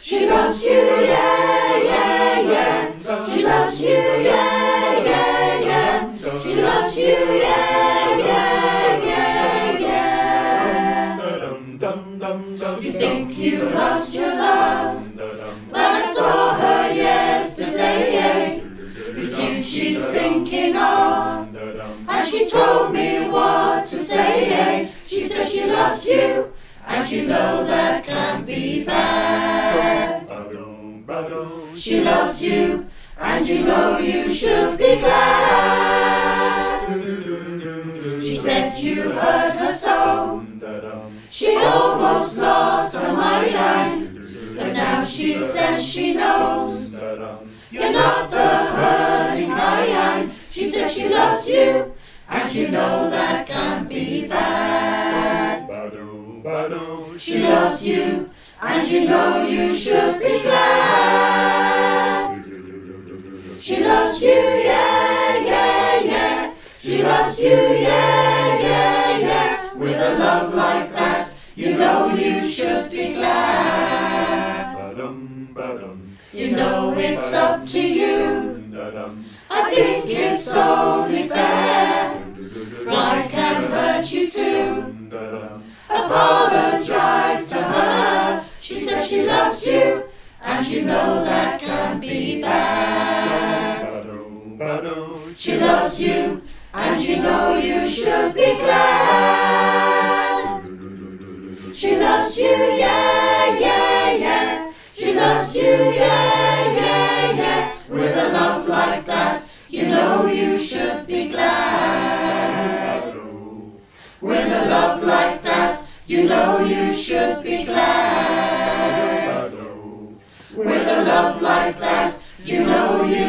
She loves you, yeah, yeah, yeah. She loves you, yeah, yeah, yeah. She loves you, yeah, yeah, yeah, yeah. You think you lost your love, but I saw her yesterday. It's you she's thinking of, and she told me what to say. She says she loves you, and you know that can't be bad. She loves you, and you know you should be glad. She said you hurt her so. She almost lost her mind, but now she says she knows you're not the hurting kind. She says she loves you, and you know that can't be bad. She loves you, and you know you should be glad. Know you should be glad. You know it's up to you. I think it's only fair. Pride can hurt you too. Apologize to her. She says she loves you, and you know that can't be bad. She loves you, and you know you should be glad. You you should be glad. With a love like that, you know you